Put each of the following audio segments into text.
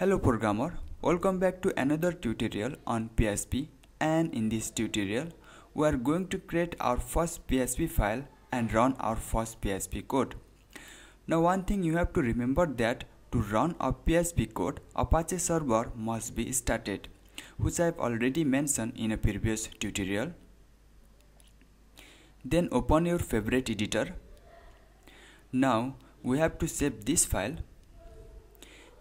Hello programmer, welcome back to another tutorial on PHP and in this tutorial we are going to create our first PHP file and run our first PHP code. Now one thing you have to remember that to run a PHP code Apache server must be started which I have already mentioned in a previous tutorial. Then open your favorite editor. Now we have to save this file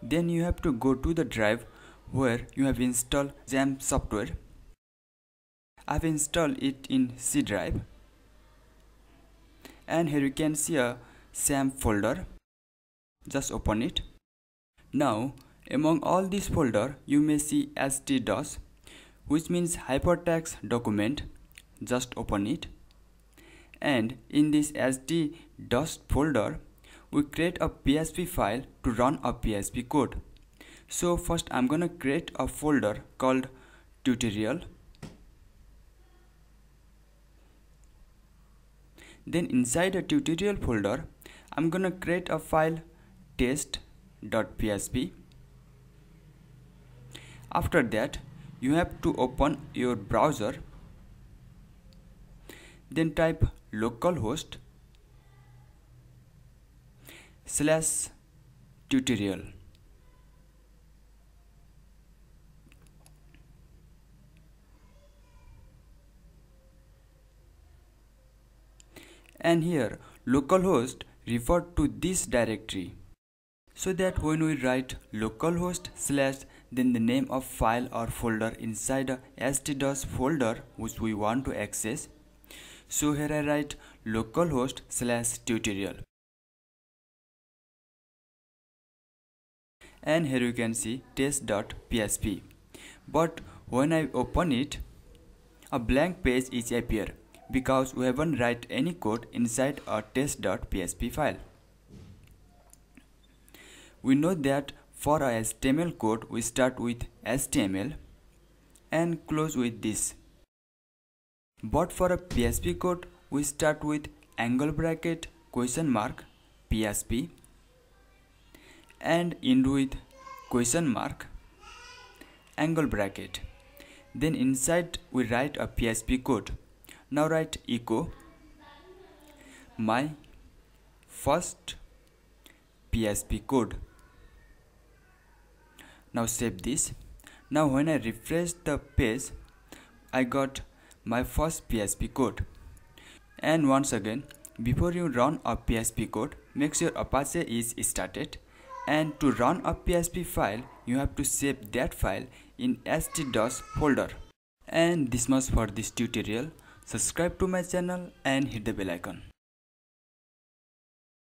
then you have to go to the drive where you have installed XAMPP software. I've installed it in C drive. And here you can see a XAMPP folder. Just open it. Now among all these folder you may see htdocs which means hypertext document. Just open it. And in this htdocs folder we create a PHP file to run a PHP code. So first I'm gonna create a folder called tutorial. Then inside a tutorial folder, I'm gonna create a file test.php. After that, you have to open your browser. Then type localhost slash tutorial. And here localhost refer to this directory so that when we write localhost slash then the name of file or folder inside a htdocs folder which we want to access. So here I write localhost slash tutorial and here you can see test.php but when I open it a blank page is appear because we haven't write any code inside a test.php file. We know that for a HTML code we start with HTML and close with this. But for a PHP code we start with angle bracket question mark PHP and end with question mark angle bracket. Then inside we write a php code. Now write echo. My first php code. Now save this. Now when i refresh the page i got my first php code. And once again before you run a php code make sure apache is started and to run a PHP file you have to save that file in htdocs folder. And this much for this tutorial. Subscribe to my channel and hit the bell icon